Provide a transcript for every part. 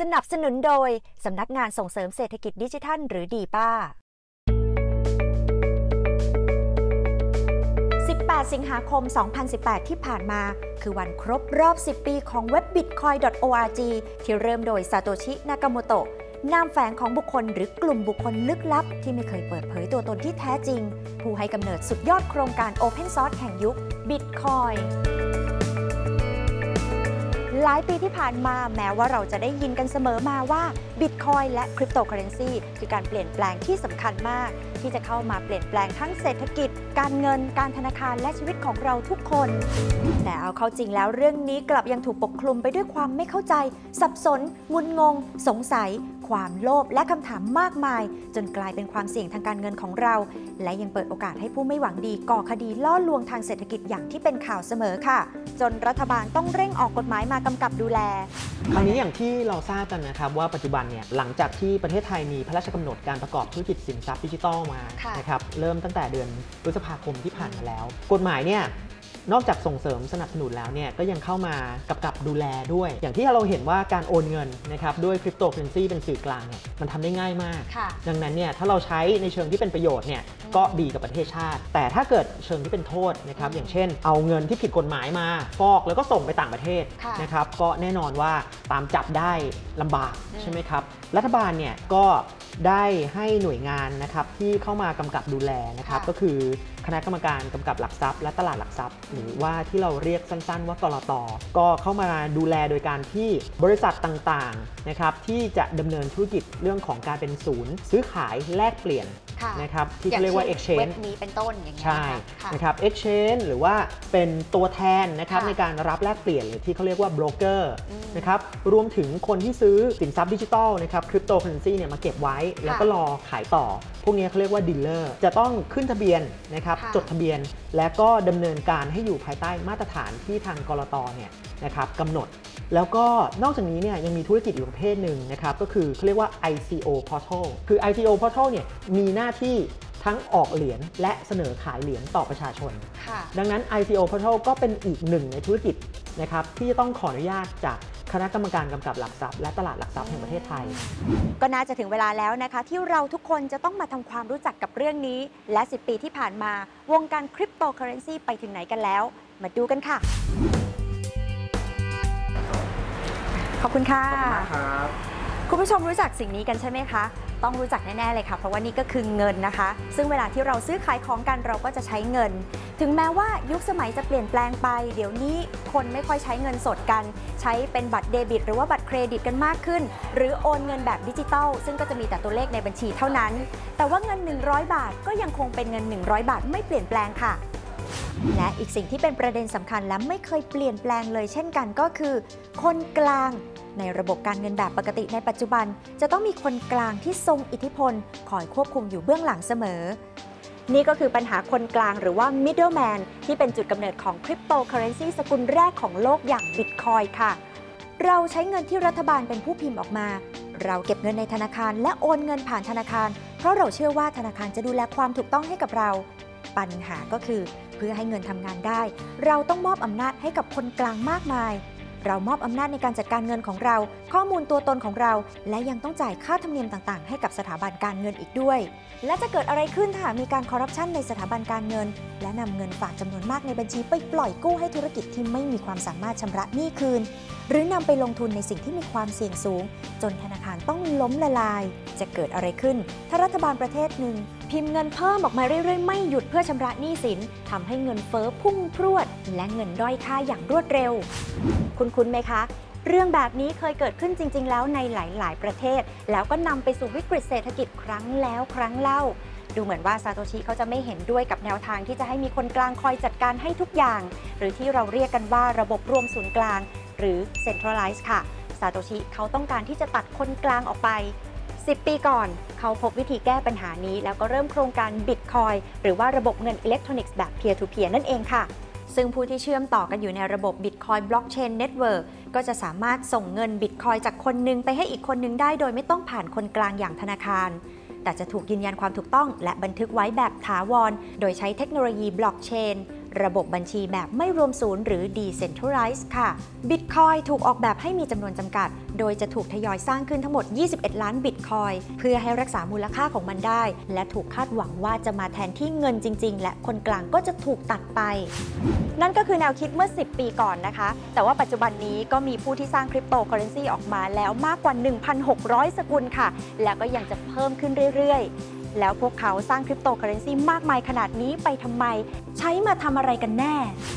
สนับสนุนโดย สำนักงานส่งเสริมเศรษฐกิจดิจิทัล หรือดีป้า 18 สิงหาคม 2018 ที่ผ่านมา คือวันครบรอบ 10 ปีของเว็บ bitcoin.org ที่เริ่มโดยซาโตชิ นากาโมโตะนามแฝงของบุคคลหรือกลุ่มบุคคลลึกลับ ที่ไม่เคยเปิดเผยตัวตนที่แท้จริง ผู้ให้กำเนิดสุดยอดโครงการ Open Source แห่งยุค Bitcoin หลายปีที่ผ่านมาแม้ว่าเราจะได้ยินกันเสมอมาว่าบิตคอยและคริปโตเคอเรนซีคือการเปลี่ยนแปลงที่สำคัญมาก ที่จะเข้ามาเปลี่ยนแปลงทั้งเศรษฐกิจ การเงิน การธนาคารและชีวิตของเราทุกคน แต่เอาเข้าจริงแล้วเรื่องนี้กลับยังถูกปกคลุมไปด้วยความไม่เข้าใจ สับสน งุนงง สงสัย ความโลภและคำถามมากมาย จนกลายเป็นความเสี่ยงทางการเงินของเรา และยังเปิดโอกาสให้ผู้ไม่หวังดีก่อคดีล่อลวงทางเศรษฐกิจอย่างที่เป็นข่าวเสมอค่ะ จนรัฐบาลต้องเร่งออกกฎหมายมากำกับดูแลคราวนี้อย่างที่เราทราบกันนะครับว่าปัจจุบันเนี่ยหลังจากที่ประเทศไทยมีพระราชกำหนดการประกอบธุรกิจสินทรัพย์ดิจิทัลมาค่ะนะครับเริ่มตั้งแต่เดือนพฤษภาคมที่ผ่านมาแล้ว กฎหมายเนี่ย นอกจากส่งเสริมสนับสนุนแล้วเนี่ยก็ยังเข้ามากำกับดูแลด้วย อย่างที่เราเห็นว่าการโอนเงินนะครับด้วยคริปโตเคอเรนซีเป็นสื่อกลางเนี่ยมันทำได้ง่ายมากค่ะดังนั้นเนี่ยถ้าเราใช้ในเชิงที่เป็นประโยชน์เนี่ยก็ดีกับประเทศชาติ แต่ถ้าเกิดเชิงที่เป็นโทษนะครับอย่างเช่น เอาเงินที่ผิดกฎหมายมาฟอกแล้วก็ส่งไปต่างประเทศค่ะนะครับก็แน่นอนว่าตามจับได้ลำบากอืมใช่ไหมครับรัฐบาลเนี่ยก็ได้ให้หน่วยงานนะครับที่เข้ามากำกับดูแลนะครับก็คือค ณะกรรมการกำกับหลักทรัพย์ และตลาดหลักทรัพย์ หรือว่าที่เราเรียกสั้นๆ ว่ากรตก็เข้ามาดูแลโดยการที่บริษัทต่างๆนะครับที่จะดำเนินธุรกิจเรื่องของการเป็นศูนย์ ซื้อขายแลกเปลี่ยน นะครับที่เขาเรียกว่าเว็ exchange บนี้เป็นต้นอย่างเงี้ยใช่ค่ะนะครับ exchange หรือว่าเป็นตัวแทนนะครับค่ะในการรับแลกเปลี่ยนหรือที่เขาเรียกว่า broker อืมนะครับรวมถึงคนที่ซื้อสินทรัพย์ดิจิทัลนะครับคริปโตเคอเรนซีเนี่ยมาเก็บไว้แล้วก็รอขายต่อ พวกนี้เขาเรียกว่า dealer จะต้องขึ้นทะเบียนนะครับค่ะจดทะเบียน และก็ดำเนินการให้อยู่ภายใต้มาตรฐานที่ทางกลตเนี่ยนะครับกำหนด แล้วก็นอกจากนี้เนี่ยยังมีธุรกิจอยู่ประเภทหนึ่งนะครับก็คือเขาเรียกว่า ICO portal คือ ICO portal เนี่ยมีหน้าที่ทั้งออกเหรียญและเสนอขายเหรียญต่อประชาชนค่ะดังนั้น ICO portal ก็เป็นอีกหนึ่งในธุรกิจนะครับที่จะต้องขออนุญาตจากคณะกรรมการกำกับหลักทรัพย์ และตลาดหลักทรัพย์แห่งประเทศไทย ก็น่าจะถึงเวลาแล้วนะคะ ที่เราทุกคนจะต้องมาทำความรู้จักกับเรื่องนี้ และ 10 ปีที่ผ่านมา วงการคริปโตเคอเรนซีไปถึงไหนกันแล้ว มาดูกันค่ะ ขอบคุณค่ะครับคุณผู้ชมรู้จักสิ่งนี้กันใช่ไหมคะ ต้องรู้จักแน่ ๆ เลยค่ะ เพราะว่านี่ก็คือเงินนะคะ ซึ่งเวลาที่เราซื้อขายของกันเราก็จะใช้เงิน ถึงแม้ว่ายุคสมัยจะเปลี่ยนแปลงไป เดี๋ยวนี้คนไม่ค่อยใช้เงินสดกัน ใช้เป็นบัตรเดบิต หรือว่าบัตรเครดิตกันมากขึ้น หรือโอนเงินแบบดิจิตอลซึ่งก็จะมีแต่ตัวเลขในบัญชีเท่านั้น แต่ว่าเงิน 100 บาทก็ยังคงเป็นเงิน 100 บาทไม่เปลี่ยนแปลงค่ะ และอีกสิ่งที่เป็นประเด็นสำคัญและไม่เคยเปลี่ยนแปลงเลยเช่นกันก็คือ คนกลางในระบบการเงินแบบปกติในปัจจุบัน จะต้องมีคนกลางที่ทรงอิทธิพล คอยควบคุมอยู่เบื้องหลังเสมอ นี่ก็คือปัญหาคนกลางหรือว่า middleman ที่เป็นจุดกำเนิดของคริปโตเคอเรนซีสกุลแรกของโลกอย่าง Bitcoin ค่ะ เราใช้เงินที่รัฐบาลเป็นผู้พิมพ์ออกมา เราเก็บเงินในธนาคารและโอนเงินผ่านธนาคาร เพราะเราเชื่อว่าธนาคารจะดูแลความถูกต้องให้กับเรา ปัญหาก็คือ เพื่อให้เงินทำงานได้ เราต้องมอบอำนาจให้กับคนกลางมากมาย เรามอบอำนาจในการจัดการเงินของเรา ข้อมูลตัวตนของเรา และยังต้องจ่ายค่าธรรมเนียมต่างๆ ให้กับสถาบันการเงินอีกด้วย และจะเกิดอะไรขึ้นถ้ามีการคอร์รัปชันในสถาบันการเงิน และนำเงินฝากจำนวนมากในบัญชีไปปล่อยกู้ให้ธุรกิจที่ไม่มีความสามารถชำระหนี้คืน หรือนำไปลงทุนในสิ่งที่มีความเสี่ยงสูง จนธนาคารต้องล้มละลาย จะเกิดอะไรขึ้น ถ้ารัฐบาลประเทศหนึ่ง พิมพ์เงินเพิ่มออกมาเรื่อยๆ ไม่หยุดเพื่อชำระหนี้สินทำให้เงินเฟ้อพุ่งพรวด และเงินด้อยค่าอย่างรวดเร็ว คุณคุ้นไหมคะ เรื่องแบบนี้เคยเกิดขึ้นจริง ๆ แล้วในหลาย ๆ ประเทศ แล้วก็นำไปสู่วิกฤตเศรษฐกิจครั้งแล้วครั้งเล่า ดูเหมือนว่าซาโตชิเขาจะไม่เห็นด้วยกับแนวทางที่จะให้มีคนกลางคอยจัดการให้ทุกอย่าง หรือที่เราเรียกกันว่าระบบรวมศูนย์กลาง หรือ centralize ค่ะซาโตชิเขาต้องการที่จะตัดคนกลางออกไป 10 ปีก่อน เขาพบวิธีแก้ปัญหานี้ แล้วก็เริ่มโครงการ Bitcoin หรือว่าระบบเงินอิเล็กทรอนิกส์แบบ peer to peer นั่นเองค่ะ ซึ่งผู้ที่เชื่อมต่อกันอยู่ในระบบ Bitcoin Blockchain Network ก็จะสามารถส่งเงิน Bitcoin จากคนหนึงไปให้อีกคนหนึงได้ โดยไม่ต้องผ่านคนกลางอย่างธนาคารแต่จะถูกยืนยันความถูกต้อง และบันทึกไว้แบบถาวร โดยใช้เทคโนโลยีบล็อกเชน ระบบบัญชีแบบไม่รวมศูนย์หรือ decentralized ค่ะ Bitcoin ถูกออกแบบให้มีจำนวนจำกัด โดยจะถูกทยอยสร้างขึ้นทั้งหมด 21 ล้าน Bitcoin เพื่อให้รักษามูลค่าของมันได้ และถูกคาดหวังว่าจะมาแทนที่เงินจริง ๆ และคนกลางก็จะถูกตัดไป นั่นก็คือแนวคิดเมื่อ 10 ปีก่อนนะคะ แต่ว่าปัจจุบันนี้ก็มีผู้ที่สร้างคริปโตเคอเรนซีออกมาแล้วมากกว่า 1,600 สกุลค่ะ แล้วก็ยังจะเพิ่มขึ้นเรื่อยๆ แล้วพวกเขาสร้างคริปโตเคอเรนซีมากมายขนาดนี้ไปทำไม ใช้มาทำอะไรกันแน่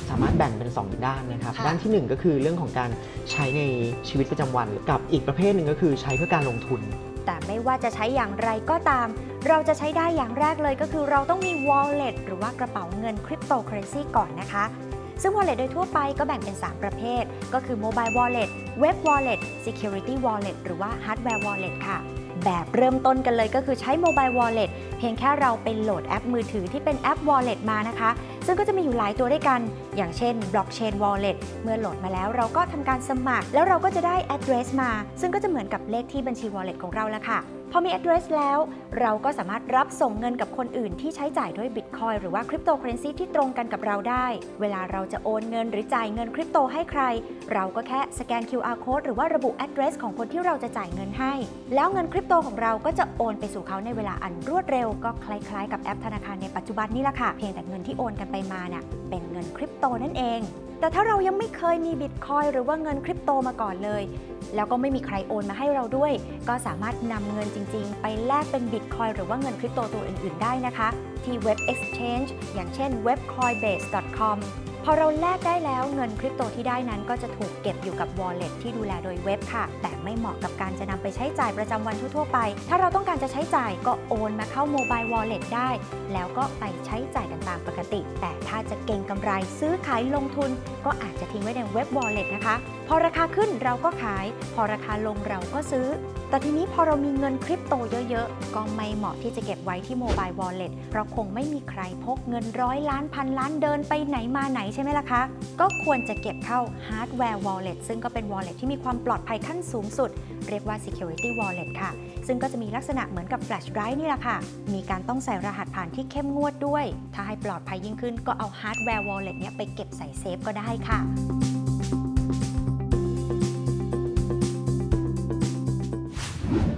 สามารถแบ่งเป็น 2 ด้านนะครับค่ะด้านทีหนึ่1 ก็คือเรื่องของการใช้ในชีวิตประจำวัน กับอีกประเภทหนึ่งก็คือใช้เพื่อการลงทุน แต่ไม่ว่าจะใช้อย่างไรก็ตาม เราจะใช้ได้อย่างแรกเลยก็คือเราต้องมี wallet หรือว่ากระเป๋าเงินคริปโตเคอเรนซีก่อนนะคะซึ่ง wallet โดยทั่วไปก็แบ่งเป็น 3 ประเภท ก็คือ mobile wallet web wallet security wallet หรือว่า hardware wallet ค่ะ แบบเริ่มต้นกันเลยก็คือใช้ mobile wallet เพียงแค่เราเป็นโหลดแอปมือถือที่เป็นแอป wallet มานะคะ ซึ่งก็จะมีอยู่หลายตัวด้วยกัน อย่างเช่น blockchain wallet เมื่อโหลดมาแล้วเราก็ทำการสมัคร แล้วเราก็จะได้ address มา ซึ่งก็จะเหมือนกับเลขที่บัญชี wallet ของเราละค่ะ พอมี address แล้ว เราก็สามารถรับส่งเงินกับคนอื่นที่ใช้จ่ายด้วย Bitcoin หรือว่าคริปโตเคอเรนซีที่ตรงกันกับเราได้ เวลาเราจะโอนเงินหรือจ่ายเงินคริปโตให้ใคร เราก็แค่สแกน QR code หรือว่าระบุ address ของคนที่เราจะจ่ายเงินให้ แล้วเงินคริปโตของเราก็จะโอนไปสู่เขาในเวลาอันรวดเร็ว ก็คล้ายๆ กับแอปธนาคารในปัจจุบันนี่แหละค่ะ เพียงแต่เงินที่โอนกันไปมาเนี่ยเป็นเงินคริปโตนั่นเอง แต่ถ้าเรายังไม่เคยมีบิตคอยหรือว่าเงินคริปโตมาก่อนเลย แล้วก็ไม่มีใครโอนมาให้เราด้วย ก็สามารถนำเงินจริง ๆ ไปแลกเป็นบิตคอยหรือว่าเงินคริปโตตัวอื่น ๆ ได้นะคะ ที่เว็บ exchange อย่างเช่น webcoinbase.com พอเราแลกได้แล้วเงินคริปโตที่ได้นั้นก็จะถูกเก็บอยู่กับ wallet ที่ดูแลโดยเว็บค่ะ แต่ไม่เหมาะกับการจะนำไปใช้จ่ายประจำวันทั่วๆไป ถ้าเราต้องการจะใช้จ่ายก็โอนมาเข้า mobile wallet ได้ แล้วก็ไปใช้จ่ายกันตามปกติ แต่ถ้าจะเก่งกำไรซื้อขายลงทุน ก็อาจจะทิ้งไว้ในเว็บ wallet นะคะพอราคาขึ้นเราก็ขาย พอราคาลงเราก็ซื้อ แต่ทีนี้พอเรามีเงินคริปโตเยอะๆ ก็ไม่เหมาะที่จะเก็บไว้ที่โมบาย wallet เพราะคงไม่มีใครพกเงินร้อยล้านพันล้านเดินไปไหนมาไหนใช่ไหมล่ะคะ ก็ควรจะเก็บเข้า hardware wallet ซึ่งก็เป็น wallet ที่มีความปลอดภัยขั้นสูงสุด เรียกว่า security wallet ค่ะ ซึ่งก็จะมีลักษณะเหมือนกับ flash drive นี่แหละค่ะ มีการต้องใส่รหัสผ่านที่เข้มงวดด้วย ถ้าให้ปลอดภัยยิ่งขึ้นก็เอา hardware wallet เนี้ยไปเก็บใส่เซฟก็ได้ค่ะ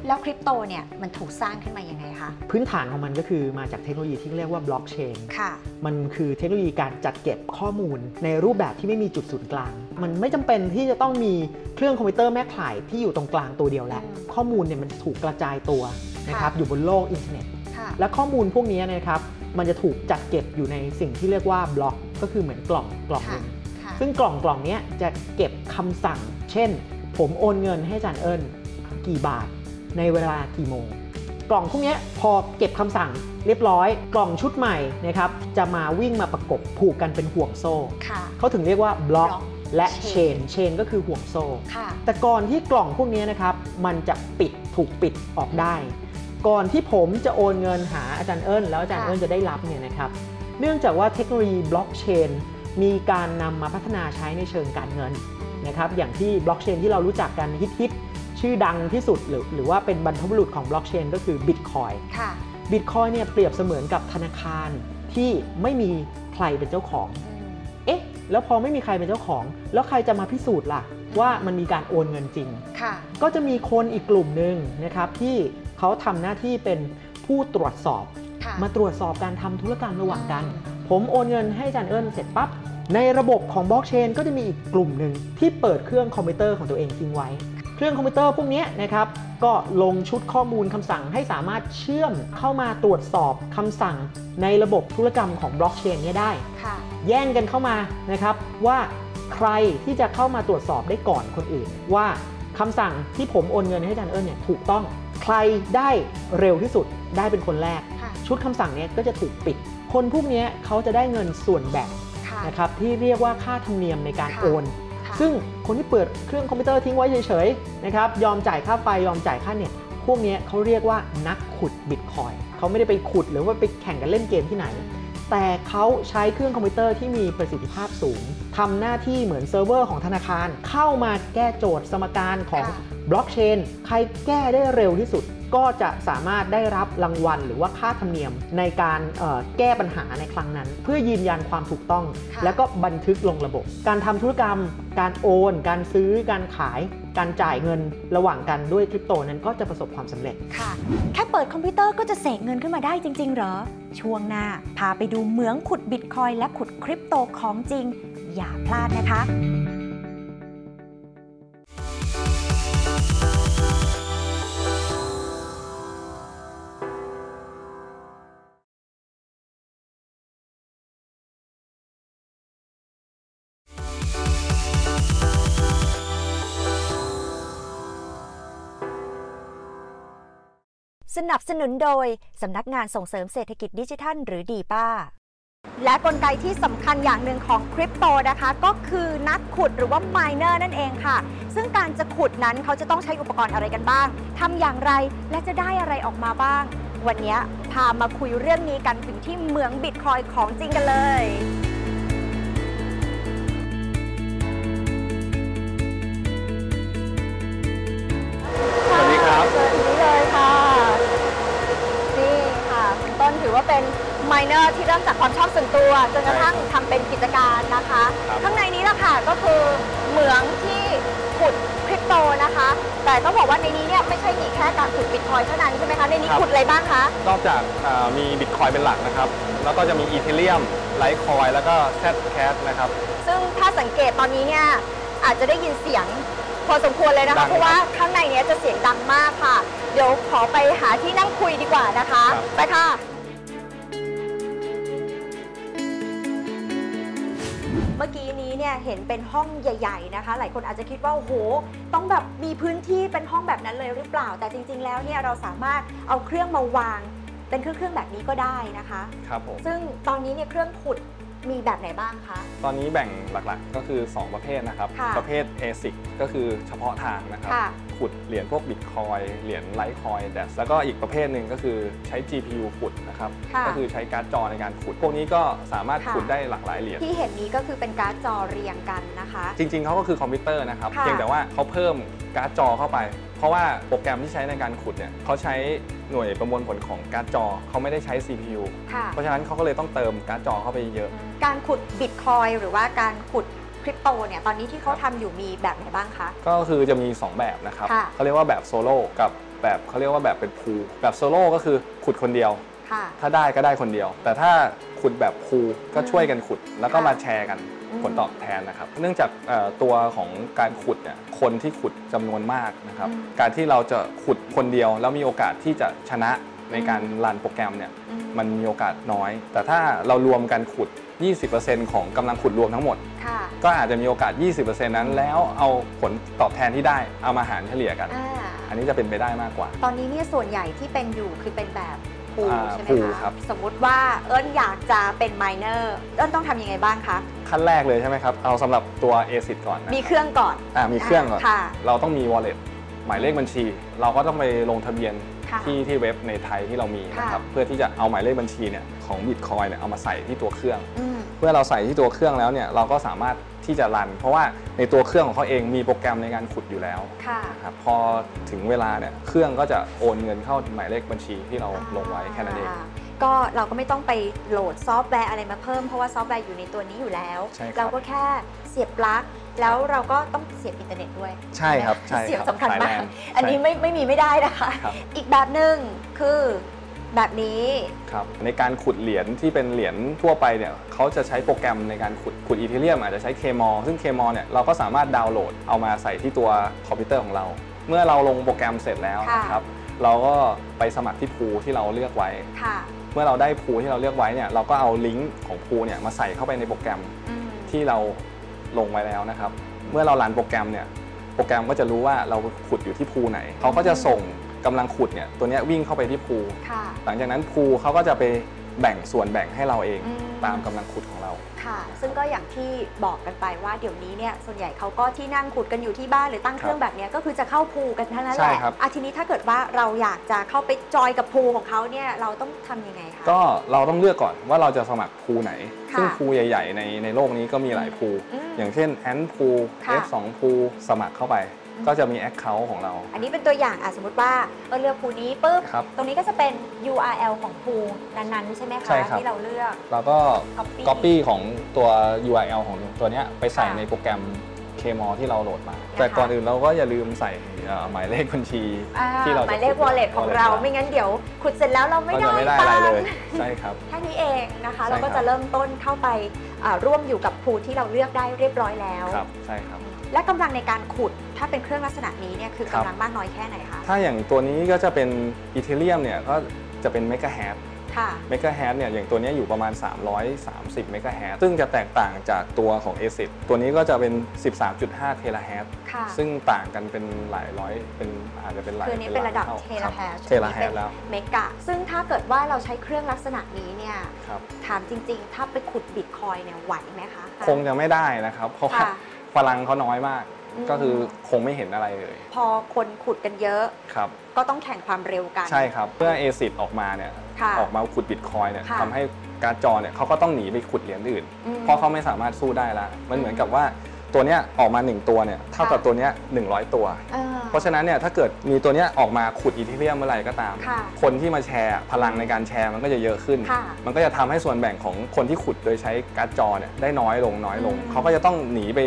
แล้วคริปโตเนี่ยมันถูกสร้างขึ้นมายังไงคะ พื้นฐานของมันก็คือมาจากเทคโนโลยีที่เรียกว่าบล็อกเชนค่ะ มันคือเทคโนโลยีการจัดเก็บข้อมูลในรูปแบบที่ไม่มีจุดศูนย์กลาง มันไม่จำเป็นที่จะต้องมีเครื่องคอมพิวเตอร์แม่ข่ายที่อยู่ตรงกลางตัวเดียวแหละอืมข้อมูลเนี่ยมันถูกกระจายตัวนะครับค่ะอยู่บนโลกอินเทอร์เน็ตค่ะและข้อมูลพวกนี้นะครับมันจะถูกจัดเก็บอยู่ในสิ่งที่เรียกว่าบล็อก ก็คือเหมือนกล่องกล่องหนึ่งค่ะซึ่งกล่องกล่องเนี้ยจะเก็บคำสั่ง เช่น ผมโอนเงินให้อาจารย์เอิญกี่บาท ในเวลากี่โมง กล่องพวกเนี้ยพอเก็บคำสั่งเรียบร้อย กล่องชุดใหม่นะครับจะมาวิ่งมาประกบผูกกันเป็นห่วงโซ่ค่ะเขาถึงเรียกว่าบล็อก Block และเช Chain นเชนก็คือห่วงโซ่ค่ะแต่ก่อนที่กล่องพวกนี้นะครับ มันจะปิดถูกปิดออกได้ ก่อนที่ผมจะโอนเงินหาอาจารย์เอิญแล้วอาจารย์ค่ะเอิญจะได้รับเนี่ยนะครับ เนื่องจากว่าเทคโนโลยีบล็อกเชนมีการนำมาพัฒนาใช้ในเชิงการเงินนะครับ อย่างที่บล็อกเชนที่เรารู้จักกันฮิตๆ ชื่อดังที่สุดหรือหรือว่าเป็นบรรพบุรุษของบล็อกเชนก็คือ Bitcoin ค่ะ Bitcoin เนี่ยเปรียบเสมือนกับธนาคารที่ไม่มีใครเป็นเจ้าของอืมเอ๊ะ แล้วพอไม่มีใครเป็นเจ้าของ แล้วใครจะมาพิสูจน์ล่ะ ว่ามันมีการโอนเงินจริงค่ะก็จะมีคนอีกกลุ่มหนึ่งนะครับที่เขาทำหน้าที่เป็นผู้ตรวจสอบค่ะมาตรวจสอบการทำธุรกรรมระหว่างกัน ผมโอนเงินให้อาจารย์เอิญเสร็จปั๊บ ในระบบของบล็อกเชนก็จะมีอีกกลุ่มหนึ่งที่เปิดเครื่องคอมพิวเตอร์ของตัวเองทิ้งไว้ เครื่องคอมพิวเตอร์พวกเนี้ยนะครับก็ลงชุดข้อมูลคำสั่งให้สามารถเชื่อมเข้ามาตรวจสอบคำสั่งในระบบธุรกรรมของบล็อกเชนเนี้ยได้ค่ะแย่งกันเข้ามานะครับว่าใครที่จะเข้ามาตรวจสอบได้ก่อนคนอื่น ว่าคำสั่งที่ผมโอนเงินให้อาจารย์เอิญเนี่ยถูกต้องใครได้เร็วที่สุดได้เป็นคนแรกค่ะชุดคำสั่งเนี้ยก็จะถูกปิด คนพวกเนี้ยเขาจะได้เงินส่วนแบ่งค่ะนะครับที่เรียกว่าค่าธรรมเนียมในการค่ะโอนค่ะ ซึ่งคนที่เปิดเครื่องคอมพิวเตอร์ทิ้งไว้เฉยๆนะครับยอมจ่ายค่าไฟยอมจ่ายค่าเน็ตพวกเนี้ยเขาเรียกว่านักขุดบิตคอยเขาไม่ได้ไปขุดหรือว่าไปแข่งกันเล่นเกมที่ไหน แต่เขาใช้เครื่องคอมพิวเตอร์ที่มีประสิทธิภาพสูงทำหน้าที่เหมือนเซิร์ฟเวอร์ของธนาคาร เข้ามาแก้โจทย์สมการของค่ะบล็อกเชนใครแก้ได้เร็วที่สุด ก็จะสามารถได้รับรางวัล หรือว่าค่าธรรมเนียมในการเอ่อแก้ปัญหาในครั้งนั้น เพื่อยืนยันความถูกต้องค่ะแล้วก็บันทึกลงระบบ การทำธุรกรรม การโอน การซื้อ การขาย การจ่ายเงินระหว่างกันด้วยคริปโตนั้นก็จะประสบความสำเร็จค่ะ แค่เปิดคอมพิวเตอร์ก็จะเสกเงินขึ้นมาได้จริง ๆ เหรอ ช่วงหน้า พาไปดูเหมืองขุดบิตคอยน์และขุดคริปโตของจริง อย่าพลาดนะคะ สนับสนุนโดย สำนักงานส่งเสริมเศรษฐกิจดิจิทัล หรือดีป้า และกลไกที่สำคัญอย่างหนึ่งของคริปโตนะคะ ก็คือนักขุดหรือว่า miner นั่นเองค่ะ ซึ่งการจะขุดนั้นเขาจะต้องใช้อุปกรณ์อะไรกันบ้างทำอย่างไรและจะได้อะไรออกมาบ้าง วันนี้พามาคุยเรื่องนี้กันถึงที่เมืองบิตคอยของจริงกันเลย เป็นม i เนอร์ที่เริ่มจากความชอบส่วนตัวจนกระทั่งทำเป็นกิจการนะคะ ครับข้างในนี้แหละค่ะก็คือเหมืองที่ขุดคริปโตนะคะ แต่ต้องบอกว่าในนี้เนี่ยไม่ใช่มีแค่การขุดบิตคอยน์เท่านั้นใช่ไหมคะในนี้ขุดอะไรบ้างคะ นอกจากอ่ามีบิตคอยเป็นหลักนะครับ แล้วก็จะมี Ethereum Litecoin แล้วก็ Zcash นะครับ ซึ่งถ้าสังเกตตอนนี้เนี่ยอาจจะได้ยินเสียงพอสมควรเลยนะคะดังเพราะว่าข้างในเนี้ยจะเสียงดังมากค่ะ เดี๋ยวขอไปหาที่นั่งคุยดีกว่านะคะ ครับ ไปค่ะ มื่อกี้นี้เนี่ยเห็นเป็นห้องใหญ่ ๆนะคะ หลายคนอาจจะคิดว่าโอ้โห ต้องแบบมีพื้นที่เป็นห้องแบบนั้นเลยหรือเปล่า แต่จริง ๆ แล้วเนี่ยเราสามารถเอาเครื่องมาวาง เป็นเครื่องๆแบบนี้ก็ได้นะคะ ครับผม ซึ่งตอนนี้เนี่ยเครื่องขุดมีแบบไหนบ้างคะ ตอนนี้แบ่งหลักๆก็คือ 2 ประเภทนะครับ ค่ะประเภท ASIC ก็คือเฉพาะทางนะครับ ค่ะ ขุดเหรียญพวกบิตคอยเหรียญ Litecoin แต่แล้วก็อีกประเภทหนึ่งก็คือใช้ GPU ขุดนะครับค่ะก็คือใช้การ์ดจอในการขุด พวกนี้ก็สามารถค่ะขุดได้หลากหลายเหรียญที่เห็นนี้ก็คือเป็นการ์ดจอเรียงกันนะคะจริง ๆเขาก็คือคอมพิวเตอร์นะครับค่ะเพียงแต่ว่าเขาเพิ่มการ์ดจอเข้าไป เพราะว่าโปรแกรมที่ใช้ในการขุดเนี่ยเขาใช้หน่วยประมวลผลของการ์ดจอเขาไม่ได้ใช้ CPU ค่ะเพราะฉะนั้นเขาก็เลยต้องเติมการ์ดจอเข้าไปเยอะ การขุดบิตคอยหรือว่าการขุด คริปโตเนี่ยตอนนี้ที่เขาทำอยู่มีแบบไหนบ้างคะ ก็คือจะมี 2 แบบนะครับค่ะเขาเรียกว่าแบบโซโล่กับแบบเขาเรียกว่าแบบเป็นพูลแบบโซโล่ก็คือขุดคนเดียวค่ะถ้าได้ก็ได้คนเดียว แต่ถ้าขุดแบบพูลก็ช่วยกันขุด แล้วก็ค่ะมาแชร์กันอืมผลตอบแทนนะครับ เนื่องจากเอ่อตัวของการขุดเนี่ยคนที่ขุดจำนวนมากนะครับ การที่เราจะขุดคนเดียวแล้วมีโอกาสที่จะชนะ ในการรันโปรแกรมเนี่ยอืมันมีโอกาสน้อย แต่ถ้าเรารวมกันขุด 20%ของกำลังขุดรวมทั้งหมดค่ะก็อาจจะมีโอกาส 20%นั้นแล้วเอาผลตอบแทนที่ได้เอามาหารเฉลี่ยกันอ่าอันนี้จะเป็นไปได้มากกว่า ตอนนี้เนี่ยส่วนใหญ่ที่เป็นอยู่คือเป็นแบบพูลอ่าใช่ไหม pool คะครับสมมุติว่าเอิญอยากจะเป็นม i เนอร์เอิญต้องทำยังไงบ้างคะขั้นแรกเลยใช่ไหมครับ เอาสำหรับตัว ASIC ก่อนนะมีเครื่องก่อนอ่ามีเครื่องก่อนค่ะเราต้องมี wallet หมายเลขบัญชี เราก็ต้องไปลงทะเบียนค่ะ ที่ที่เว็บในไทยที่เรามีนะครับค่ะเพื่อที่จะเอาหมายเลขบัญชีเนี่ยของ Bitcoin เนี่ยเอามาใส่ที่ตัวเครื่องอืมเมื่อเราใส่ที่ตัวเครื่องแล้วเนี่ยเราก็สามารถที่จะ run เพราะว่าในตัวเครื่องของเขาเองมีโปรแกรมในการขุดอยู่แล้วค่ะนะครับพอถึงเวลาเนี่ยเครื่องก็จะโอนเงินเข้าหมายเลขบัญชีที่เราลงไว้แค่นั้นเองก็เราก็ไม่ต้องไปโหลดซอฟต์แวร์อะไรมาเพิ่มเพราะว่าซอฟต์แวร์อยู่ในตัวนี้อยู่แล้วใช่ครับเราก็แค่เสียบปลั๊ก แล้วเราก็ต้องเสียบอินเทอร์เน็ตด้วยใช่ครับใช่เสียบครับสำคัญมากสายมาแลกนอันนี้ใช่ไม่ไม่มีไม่ได้นะคะ ครับ อีกแบบหนึ่งคือแบบนี้ ครับในการขุดเหรียญที่เป็นเหรียญทั่วไปเนี่ยเขาจะใช้โปรแกรมในการขุดขุดอีเทเรียมอาจจะใช้ KMOL ซึ่ง KMOL เนี่ยเราก็สามารถดาวน์โหลดเอามาใส่ที่ตัวคอมพิวเตอร์ของเรา เมื่อเราลงโปรแกรมเสร็จแล้วค่ะ นะครับเราก็ไปสมัครที่ pool ที่เราเลือกไว้ ค่ะเมื่อเราได้ pool ที่เราเลือกไว้เนี่ยเราก็เอาลิงก์ของ pool เนี่ยมาใส่เข้าไปในโปรแกรมอืมที่เรา ลงไว้แล้วนะครับ เมื่อเรารันโปรแกรมเนี่ยโปรแกรมก็จะรู้ว่าเราขุดอยู่ที่พูไหนเขาก็จะส่งกำลังขุดเนี่ยตัวเนี้ยวิ่งเข้าไปที่พูค่ะหลังจากนั้นพูเขาก็จะไป แบ่งส่วนแบ่งให้เราเองอืมตามกำลังขุดของเราค่ะ ซึ่งก็อย่างที่บอกกันไปว่าเดี๋ยวนี้เนี่ยส่วนใหญ่เขาก็ที่นั่งขุดกันอยู่ที่บ้านหรือตั้งเครื่องแบบเนี้ยก็คือจะเข้าพูลกันทั้งนั้นแหใช่ละครับอะทีนี้ถ้าเกิดว่าเราอยากจะเข้าไปจอยกับพูลของเขาเนี่ยเราต้องทำยังไงคะก็เราต้องเลือกก่อนว่าเราจะสมัครพูไหนค่ะซึ่งพูใหญ่ ๆ ในในโลกนี้ก็มีหลายพูอืมอย่างเช่นแอนพูค่ะ F2 พูสมัครเข้าไป ก็จะมี Account ของเรา อันนี้เป็นตัวอย่างอะสมมติว่าเออเลือกภูนี้ปุ๊บ ครับตรงนี้ก็จะเป็น URL ของภูนั้นๆ ใช่ไหมคะ ใช่ครับ ที่เราเลือก เราก็ Copy Copy ของตัว URL ของตัวเนี้ยไปใส่ค่ะในโปรแกรม KMO ที่เราโหลดมา แต่ก่อนอื่นเราก็อย่าลืมใส่เอ่อหมายเลขบัญชี อ่าที่เราจะหมายเลข wallet ของเรา wallet ไม่งั้นเดี๋ยวขุดเสร็จแล้วเราไม่ก็ได้จะไม่ได้อะไรตังค์ เลยใช่ครับ แค่นี้เองนะคะ ใช่เราก็ครับจะเริ่มต้นเข้าไปอ่าร่วมอยู่กับภูที่เราเลือกได้เรียบร้อยแล้ว ครับใช่ครับ และกำลังในการขุดถ้าเป็นเครื่องลักษณะนี้เนี่ยคือครับกำลังมากน้อยแค่ไหนคะ ถ้าอย่างตัวนี้ก็จะเป็นอีเทเรียมเนี่ยก็จะเป็นเมกะแฮทค่ะเมกะแฮทเนี่ยอย่างตัวเนี้ยอยู่ประมาณ 330 เมกะแฮทซึ่งจะแตกต่างจากตัวของ ASIC ตัวนี้ก็จะเป็น 13.5 เทราแฮทค่ะซึ่งต่างกันเป็นหลายร้อยเป็นอาจจะเป็นหลายคืออันนี้เป็นระดับท่าเทราแฮชเทราแฮทแล้วเมกะซึ่งถ้าเกิดว่าเราใช้เครื่องลักษณะนี้เนี่ยครับถามจริง ๆ ถ้าไปขุดบิตคอยเนี่ยไหวไหมคะ คงจะไม่ได้นะครับเพราะว่าค่ะ พลังเขาน้อยมาก อืม ก็คือคงไม่เห็นอะไรเลยพอคนขุดกันเยอะ ครับ ก็ต้องแข่งความเร็วกัน ใช่ครับเมื่อ ASIC ออกมาเนี่ยค่ะออกมาขุดบิตคอยเนี่ยค่ะทำให้การ์ดจอเนี่ยเขาก็ต้องหนีไปขุดเหรียญอื่น อืมเพราะเขาไม่สามารถสู้ได้แล้วมันเหมือนกับว่าตัวเนี้ยออกมา 1 ตัวเนี่ยเท่ากับค่ะ ตัวเนี้ย100 ตัวเออเพราะฉะนั้นเนี่ยถ้าเกิดมีตัวเนี้ยออกมาขุด Ethereum เมื่อไหร่ก็ตาม ค่ะคนที่มาแชร์พลังในการแชร์มันก็จะเยอะขึ้น ค่ะมันก็จะทำให้ส่วนแบ่งของคนที่ขุดโดยใช้การ์ดจอเนี่ยได้น้อยลงน้อยลง อืม เขาก็จะต้องหนีไป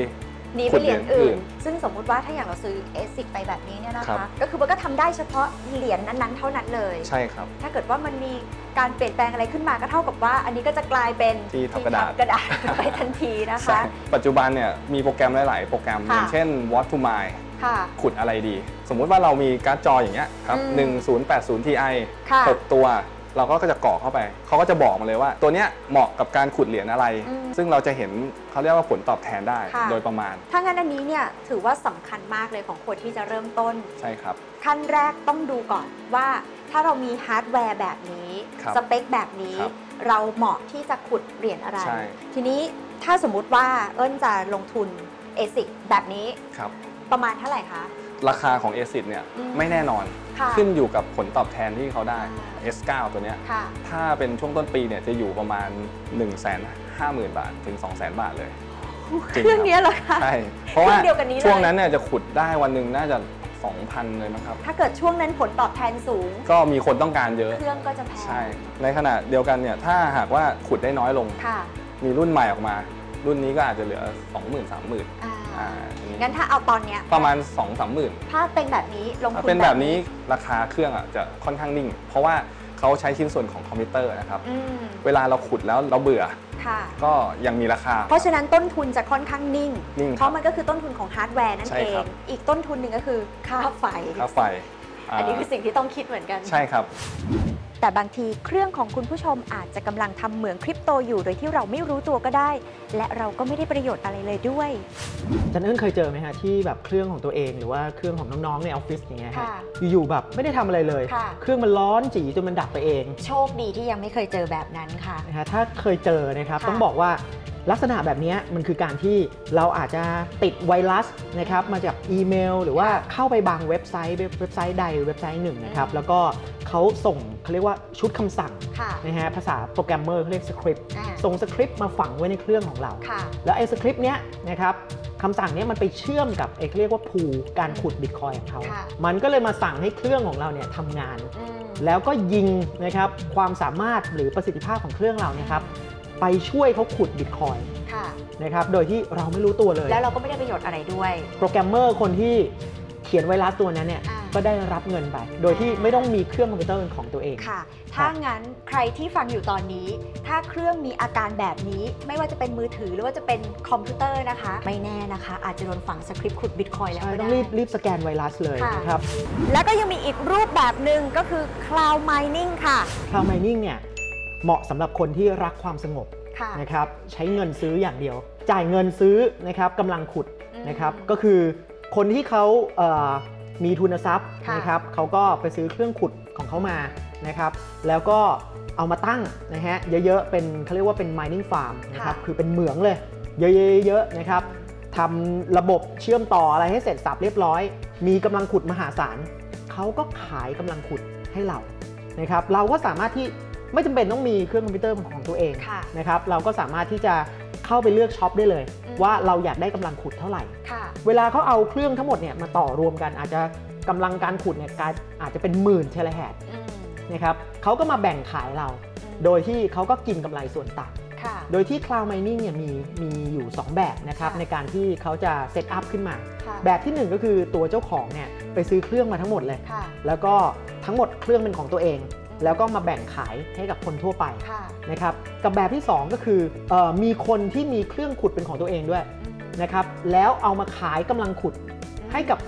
หนีไปขุดเหรียญเหรียญอื่อื่นซึ่งสมมุติว่าถ้าอย่างเราซื้อ ASIC ไปแบบนี้เนี่ยนะคะครับ ก็คือมันก็ทำได้เฉพาะเหรียญนั้นๆ เท่านั้นเลย ใช่ครับ ถ้าเกิดว่ามันมีการเปลี่ยนแปลงอะไรขึ้นมาก็เท่ากับว่า อันนี้ก็จะกลายเป็นที่ทับกระดาษ กระดาษ ไปทันทีนะใช่คะ ปัจจุบันเนี่ยมีโปรแกรมหลาย ๆ โปรแกรมค่ะอย่างเช่น What to Mine ค่ะ ขุดอะไรดี สมมุติว่าเรามีการ์ดจออย่างเงี้ยครับอืม1080 Ti ค่ะ 6 ตัว เราก็จะกรอกเข้าไป เขาก็จะบอกมาเลยว่า ตัวเนี้ยเหมาะกับการขุดเหรียญอะไร อืมซึ่งเราจะเห็นเขาเรียกว่าผลตอบแทนได้ค่ะ โดยประมาณถ้างั้นอันนี้เนี่ยถือว่าสำคัญมากเลยของคนที่จะเริ่มต้น ใช่ครับ ขั้นแรกต้องดูก่อนว่า ถ้าเรามีฮาร์ดแวร์แบบนี้ ครับสเปคแบบนี้ ครับเราเหมาะที่จะขุดเหรียญอะไร ใช่ ทีนี้ถ้าสมมุติว่าเอิ้นจะลงทุน ASIC แบบนี้ครับ ประมาณเท่าไหร่คะ ราคาของ ASIC เนี่ยอืมไม่แน่นอนค่ะขึ้นอยู่กับผลตอบแทนที่เขาได้อ่า S9 ตัวเนี้ยค่ะ ถ้าเป็นช่วงต้นปีเนี่ยจะอยู่ประมาณ 1 5 0 0 0 0 บาทถึง 2 0 0 0 0 0บาทเลย จริงเครื่องครับเนี้ยเหรอคะ ใช่เพราะว่าเครื่องเดียวกันนี้เลย ช่วงนั้นเนี่ยจะขุดได้วันหนึ่งน่าจะ 2,000 เลยมั้งครับ ถ้าเกิดช่วงนั้นผลตอบแทนสูง ก็มีคนต้องการเยอะ เครื่องก็จะแพงใช่ ในขณะเดียวกันเนี่ยถ้าหากว่าขุดได้น้อยลง ค่ะมีรุ่นใหม่ออกมา รุ่นนี้ก็อาจจะเหลือ 20,000 30,000อ่า อ่าอันนี้ งั้นถ้าเอาตอนเนี้ยประมาณ2-30,000ถ้าเป็นแบบนี้ลงถ้าทุนเป็นแบบนี้ราคาเครื่องอะจะค่อนข้างนิ่ง เพราะว่าเขาใช้ชิ้นส่วนของคอมพิวเตอร์นะครับอืมเวลาเราขุดแล้วเราเบื่อค่ะก็ยังมีราคา เพราะฉะนั้นต้นทุนจะค่อนข้างนิ่งหนึ่งครับเพราะมันก็คือต้นทุนของฮาร์ดแวร์นั่นเองใช่ครับอีกต้นทุนหนึ่งก็คือค่าไฟ ค่าไฟ อันนี้คือสิ่งที่ต้องคิดเหมือนกัน ใช่ครับ แต่บางทีเครื่องของคุณผู้ชมอาจจะกำลังทำเหมืองคริปโตอยู่โดยที่เราไม่รู้ตัวก็ได้ และเราก็ไม่ได้ประโยชน์อะไรเลยด้วย จันเอิญเคยเจอไหมฮะที่แบบเครื่องของตัวเองหรือว่าเครื่องของน้องๆในออฟฟิศอย่างเงี้ยฮะค่ะอยู่ๆแบบไม่ได้ทำอะไรเลย ค่ะ เครื่องมันร้อนจี๋จนมันดับไปเองโชคดีที่ยังไม่เคยเจอแบบนั้นค่ะ นะฮะถ้าเคยเจอนะครับค่ะ ต้องบอกว่าลักษณะแบบเนี้ยมันคือการที่เราอาจจะติดไวรัสนะครับมาจากอีเมล หรือว่าเข้าไปบางเว็บไซต์เว็บเว็บไซต์ใดเว็บไซต์หนึ่งนะครับอืมแล้วก็ เขาส่งเขาเรียกว่าชุดคำสั่งค่ะนะฮะภาษาโปรแกรมเมอร์เขาเรียกสคริปต์อ่าส่งสคริปต์มาฝังไว้ในเครื่องของเราค่ะแล้วไอ้สคริปต์เนี้ยนะครับคำสั่งเนี้ยมันไปเชื่อมกับไอ้เรียกว่า pool การขุดบิตคอยน์ของเขาค่ะมันก็เลยมาสั่งให้เครื่องของเราเนี่ยทำงานอืมแล้วก็ยิงนะครับความสามารถหรือประสิทธิภาพของเครื่องเราเนี่ยครับไปช่วยเขาขุดบิตคอยน์ค่ะนะครับ โดยที่เราไม่รู้ตัวเลย แล้วเราก็ไม่ได้ประโยชน์อะไรด้วย โปรแกรมเมอร์คนที่ เขียนไวรัสตัวนั้นเนี่ยอ่าก็ได้รับเงินไป โดยที่ไม่ต้องมีเครื่องคอมพิวเตอร์เป็นของตัวเองค่ะ ถ้างั้นใครที่ฟังอยู่ตอนนี้ ถ้าเครื่องมีอาการแบบนี้ ไม่ว่าจะเป็นมือถือหรือว่าจะเป็นคอมพิวเตอร์นะคะ ไม่แน่นะคะ อาจจะโดนฝังสคริปต์ขุดบิตคอยน์แล้วก็ได้ใช่ต้องรีบรีบสแกนไวรัสเลยค่ะนะครับแล้วก็ยังมีอีกรูปแบบหนึ่งก็คือ cloud mining ค่ะ Cloud Mining เนี่ยเหมาะสำหรับคนที่รักความสงบค่ะนะครับใช้เงินซื้ออย่างเดียว จ่ายเงินซื้อนะครับกำลังขุดอืมนะครับก็คือ คนที่เขาเอ่อมีทุนทรัพย์ค่ะนะครับเขาก็ไปซื้อเครื่องขุดของเขามานะครับ แล้วก็เอามาตั้งนะฮะเยอะๆเป็นเขาเรียกว่าเป็น mining farm นะครับคือเป็นเหมืองเลย เยอะๆๆนะครับทำระบบเชื่อมต่ออะไรให้เสร็จสรรพเรียบร้อย มีกำลังขุดมหาศาลเขาก็ขายกำลังขุดให้เรานะครับ เราก็สามารถที่ไม่จำเป็นต้องมีเครื่องคอมพิวเตอร์เป็นของตัวเองค่ะนะครับ เราก็สามารถที่จะ เข้าไปเลือกช็อปได้เลยอืมว่าเราอยากได้กำลังขุดเท่าไหร่ค่ะเวลาเขาเอาเครื่องทั้งหมดเนี่ยมาต่อรวมกันอาจจะกำลังการขุดเนี่ยกลายอาจจะเป็นหมื่น terahash อืมนะครับเขาก็มาแบ่งขายเรา โดยที่เขาก็กินกำไรส่วนต่างค่ะโดยที่ Cloud Mining เนี่ยมีมีอยู่ 2 แบบนะครับค่ะในการที่เขาจะเซตอัพขึ้นมาค่ะแบบที่ 1 ก็คือตัวเจ้าของเนี่ยไปซื้อเครื่องมาทั้งหมดเลยค่ะแล้วก็ทั้งหมดเครื่องเป็นของตัวเอง แล้วก็มาแบ่งขายให้กับคนทั่วไปค่ะนะครับกับแบบที่ 2 ก็คือเออมีคนที่มีเครื่องขุดเป็นของตัวเองด้วยอืมนะครับแล้วเอามาขายกำลังขุดให้กับ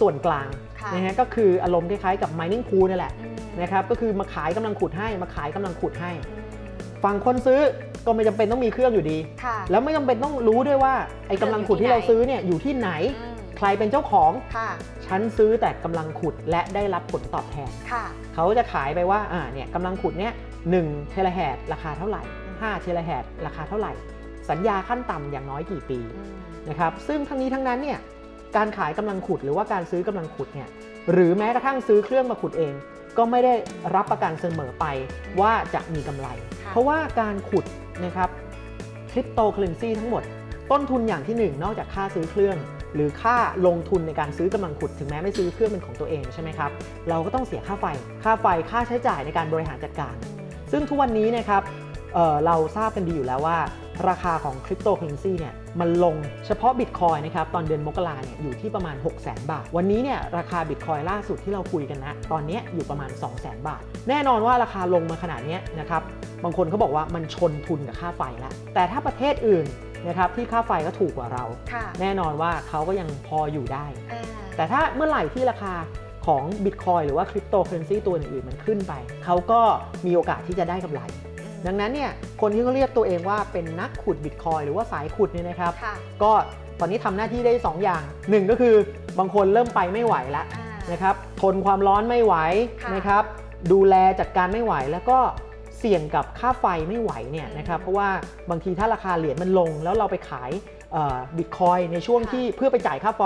ส่วนกลางค่ะนะฮะก็คืออารมณ์คล้ายๆกับ mining pool นั่นแหละอืมนะครับก็คือมาขายกำลังขุดให้มาขายกำลังขุดให้อืมฝั่งคนซื้อก็ไม่จำเป็นต้องมีเครื่องอยู่ดีค่ะแล้วไม่จำเป็นต้องรู้ด้วยว่าไอ้กำลังขุดที่เราซื้อเนี่ยอยู่ที่ไหนอืม ใครเป็นเจ้าของค่ะฉันซื้อแต่กำลังขุดและได้รับผลตอบแทนค่ะเขาจะขายไปว่าอ่าเนี่ยกำลังขุดเนี่ยหนึ่งเทราแฮชราคาเท่าไหร่อืม5เทราแฮชราคาเท่าไหร่ สัญญาขั้นต่ำอย่างน้อยกี่ปีอืมนะครับซึ่งทั้งนี้ทั้งนั้นเนี่ยการขายกำลังขุดหรือว่าการซื้อกำลังขุดเนี่ยหรือแม้กระทั่งซื้อเครื่องมาขุดเอง ก็ไม่ได้รับประกันเสมอไปว่าจะมีกำไรค่ะเพราะว่าการขุดนะครับคริปโตเคอเรนซีทั้งหมด ต้นทุนอย่างที่หนึ่งนอกจากค่าซื้อเครื่อง หรือค่าลงทุนในการซื้อกำลังขุดถึงแม้ไม่ซื้อเครื่องเป็นของตัวเองใช่ไหมครับเราก็ต้องเสียค่าไฟ ค่าไฟค่าใช้จ่ายในการบริหารจัดการ ซึ่งทุกวันนี้นะครับเราทราบกันดีอยู่แล้วว่า ราคาของคริปโตเคอเรนซีเนี่ยมันลงเฉพาะบิตคอยน์นะครับตอนเดือนมกราเนี่ยอยู่ที่ประมาณ 6 0 0 0 0 บาท วันนี้เนี่ยราคาบิตคอยน์ล่าสุดที่เราคุยกันนะ ตอนนี้อยู่ประมาณ 2 0 0 0 0 0 บาท แน่นอนว่าราคาลงมาขนาดนี้นะครับบางคนเขาบอกว่ามันชนทุนกับค่าไฟแล้วแต่ถ้าประเทศอื่น นะครับที่ค่าไฟก็ถูกกว่าเราค่ะแน่นอนว่าเขาก็ยังพออยู่ได้อ่าแต่ถ้าเมื่อไหร่ที่ราคาของ Bitcoin หรือว่าคริปโตเคอเรนซีตัวอื่นๆมันขึ้นไป เขาก็มีโอกาสที่จะได้กำไร ดังนั้นเนี่ยคนที่เขาเรียกตัวเองว่าเป็นนักขุด Bitcoin หรือว่าสายขุดเนี่ยนะครับค่ะก็ตอนนี้ทำหน้าที่ได้ 2 อย่าง 1 ก็คือบางคนเริ่มไปไม่ไหวแล้วอ่านะครับทนความร้อนไม่ไหวค่ะนะครับดูแลจัดการไม่ไหวแล้วก็ เสี่ยงกับค่าไฟไม่ไหวเนี่ยอืมนะครับเพราะว่าบางทีถ้าราคาเหรียญมันลง แล้วเราไปขายบิตคอยในช่วงค่ะที่เพื่อไปจ่ายค่าไฟ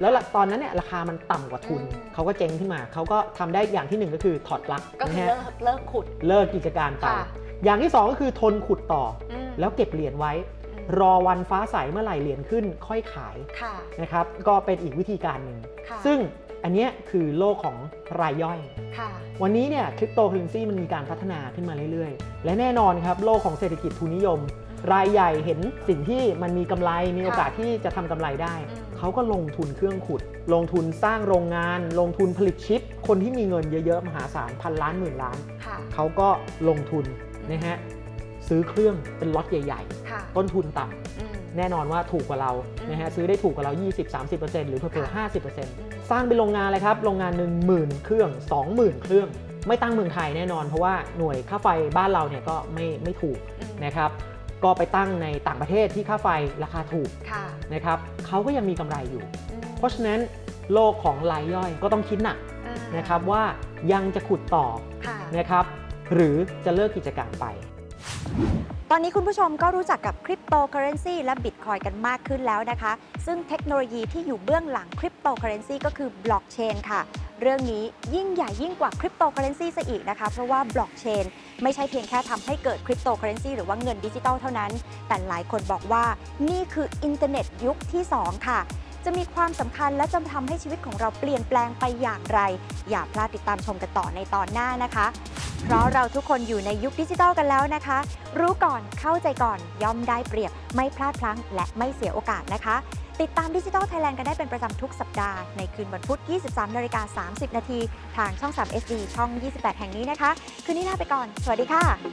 แล้วตอนนั้นเนี่ยราคามันต่ำกว่าทุนอืมเขาก็เจ๊งขึ้นมา เขาก็ทำได้อย่างที่หนึ่งก็คือถอดปลั๊กก็คือนะเลิฮะกเลิกขุดเลิกกิจการไปค่ะอย่างที่สองก็คือทนขุดต่ออืมแล้วเก็บเหรียญไว้อืมรอวันฟ้าใสเมื่อไหร่เหรียญขึ้นค่อยขายค่ะนะครับก็เป็นอีกวิธีการหนึ่งค่ะซึ่ง อันเนี้ยคือโลกของรายย่อยค่ะวันนี้เนี่ยคริปโตเคอเรนซีมันมีการพัฒนาขึ้นมาเรื่อยๆ และแน่นอนครับโลกของเศรษฐกิจทุนนิยม รายใหญ่เห็นสิ่งที่มันมีกำไรมีโอกาสที่จะทำกำไรได้อืมเขาก็ลงทุนเครื่องขุด ลงทุนสร้างโรงงาน ลงทุนผลิตชิป คนที่มีเงินเยอะๆ มหาศาลพันล้านหมื่นล้านค่ะเขาก็ลงทุนนะฮะซื้อเครื่องเป็นล็อตใหญ่ค่ะๆต้นทุนต่ำอืมแน่นอนว่าถูกกว่าเราอืมนะฮะซื้อได้ถูกกว่าเรา 20-30%หรือเพิ่มค่ะ50% สร้างเป็นโรงงานเลยครับ โรงงานหนึ่งหมื่นเครื่อง 20,000 เครื่อง ไม่ตั้งเมืองไทยแน่นอน เพราะว่าหน่วยค่าไฟบ้านเราเนี่ยก็ไม่ไม่ถูกอืมนะครับ ก็ไปตั้งในต่างประเทศที่ค่าไฟราคาถูกค่ะนะครับเขาก็ยังมีกำไรอยู่อืมเพราะฉะนั้นโลกของรายย่อยก็ต้องคิดหนักอ่านะครับว่ายังจะขุดต่อค่ะนะครับ หรือจะเลิกกิจการไป ตอนนี้คุณผู้ชมก็รู้จักกับคริปโตเคอเรนซีและบิตคอยน์กันมากขึ้นแล้วนะคะ ซึ่งเทคโนโลยีที่อยู่เบื้องหลังคริปโตเคอเรนซีก็คือบล็อกเชนค่ะ เรื่องนี้ยิ่งใหญ่ยิ่งกว่าคริปโตเคอเรนซีซะอีกนะคะ เพราะว่าบล็อกเชนไม่ใช่เพียงแค่ทำให้เกิดคริปโตเคอเรนซีหรือว่าเงินดิจิตอลเท่านั้น แต่หลายคนบอกว่านี่คืออินเทอร์เน็ตยุคที่ 2 ค่ะ จะมีความสำคัญและจะทำให้ชีวิตของเราเปลี่ยนแปลงไปอย่างไร อย่าพลาดติดตามชมกันต่อในตอนหน้านะคะ เพราะเราทุกคนอยู่ในยุคดิจิทัลกันแล้วนะคะ รู้ก่อนเข้าใจก่อนย่อมได้เปรียบ ไม่พลาดพลั้ง และไม่เสียโอกาสนะคะ ติดตามดิจิทัลไทยแลนด์กันได้เป็นประจำทุกสัปดาห์ ในคืนวันพุธ 23นาฬิกา30 นาทีทางช่อง 3 SD ช่อง 28 แห่งนี้นะคะ คืนนี้ลาไปก่อน สวัสดีค่ะ